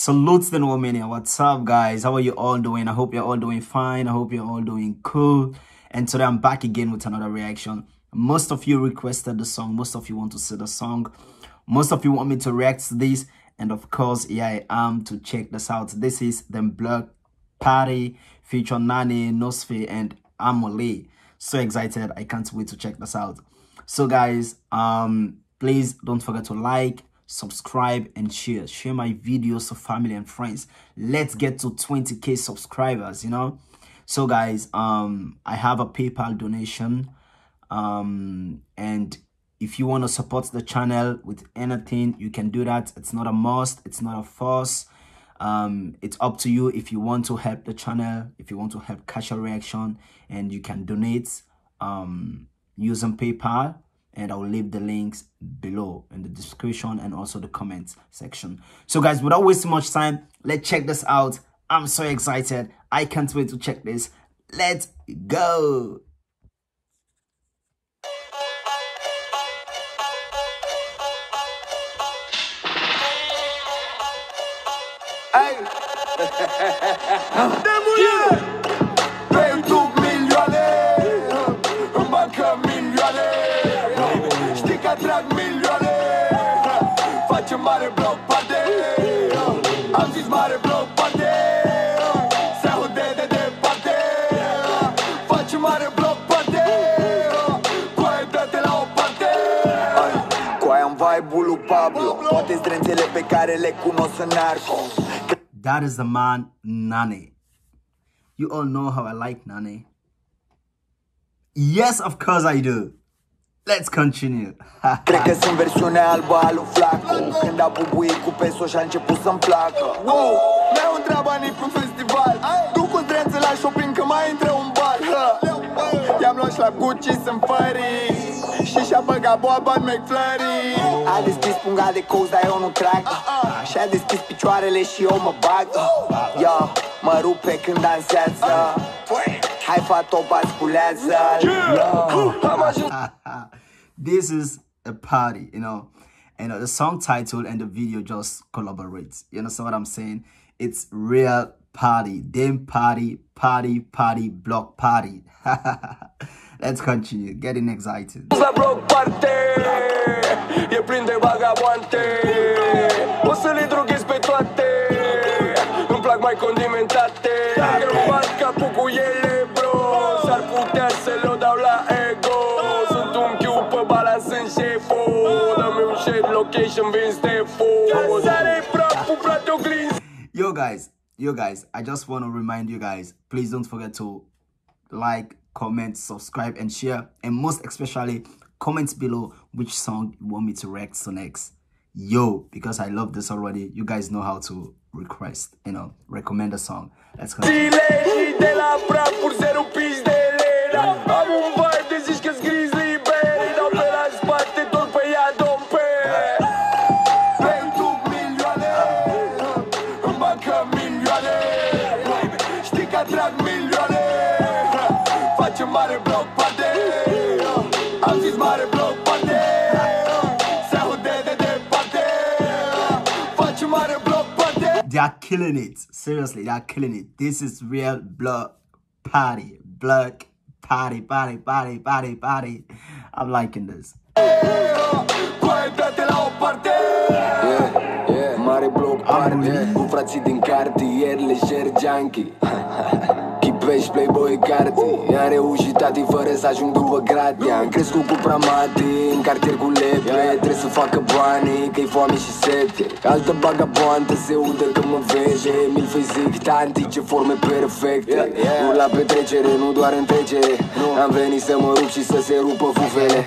Salutes the Romania. What's up, guys? How are you all doing? I hope you're all doing fine. I hope you're all doing cool. And today I'm back again with another reaction. Most of you requested the song. Most of you want to see the song. Most of you want me to react to this. And of course, here I am to check this out. This is the Block Party feature Nane, Nosfe, and Amuly. So excited. I can't wait to check this out. So guys, um, please don't forget to like, subscribe and share. Share my videos to family and friends. Let's get to 20k subscribers you know? So guys um i have a paypal donation um and if you want to support the channel with anything you can do that. It's not a must it's not a force. Um it's up to you if you want to help the channel if you want to help Kasha reaction and you can donate um using paypal and I'll leave the links below in the description and also the comments section. So guys, without wasting much time, let's check this out. I'm so excited. I can't wait to check this. Let's go. Hey. Mare bloc party Am zis mare bloc party Se aude de departe. Faci mare bloc party Coaie dă-te la o parte. Coaie am vibe-ul lui Pablo. Toate zdrențele pe care le cunosc în narco That is the man Nane. You all know how I like Nane. Yes, of course I do. Let's continue. Cred că sunt versiunea albă a lui Flaco. Când a bubuit cu peso și a început să-mi placă. Wow, mi-au întreabă banii pe festival. Du cu zdrențe la shopping că mai intră un bar. I-am luat și la Gucci, sunt fări Și și-a băgat boaba în McFlurry. A deschis punga de coast, dar eu nu trag. Și-a deschis picioarele și eu mă bag. Yo, mă rupe când dansează Hai fato this is a party, you know. And uh, the song title and the video just collaborates. You understand what I'm saying? It's real party, damn party, party, party, block party. Let's continue, getting excited. Party, Yo guys, yo guys, I just want to remind you guys, please don't forget to like, comment, subscribe and share and most especially comment below which song you want me to react to next. Yo, because I love this already, you guys know how to request, you know, recommend a song. Let's go. Mare bloc party Am zis mare bloc party Se aude de departe Faci mare bloc party They are killing it. Seriously, they are killing it. This is real block party. Block party, party, party, party, party. I'm liking this. Yeah, yeah, mare bloc party Cu frații din cartier, lejer junkie Pești, playboy, carti. Am reușit tati fără să ajung după gratia Am crescut cu pramati, în cartier cu lepre Trebuie să facă bani, că-i foame și sete Altă bagaboantă se udă că mă vede. Mi-l fă zic, tanti, ce forme perfecte. Nu la petrecere, nu doar în trecere. Am venit să mă rup și să se rupă fufele.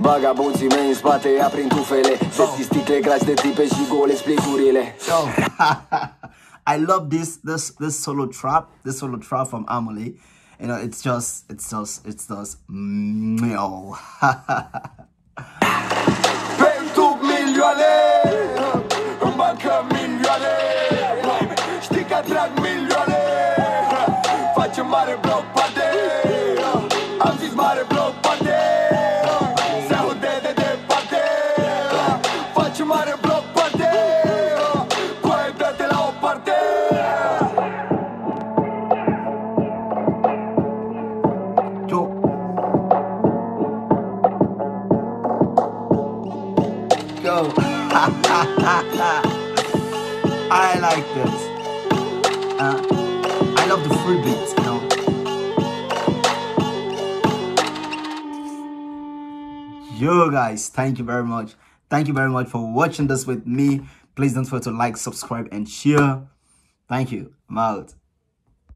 Bagabonții mei în spate ia prin tufele Se sticle grați de tipe și gole splicurile I love this this this solo trap, this solo trap from Amuly. You know, it's just it's just it's just meow. Mare bloc party Am zis mare bloc Se I like this. Uh, I love the free beats, you know. Yo guys, thank you very much. Thank you very much for watching this with me. Please don't forget to like, subscribe, and share. Thank you. I'm out.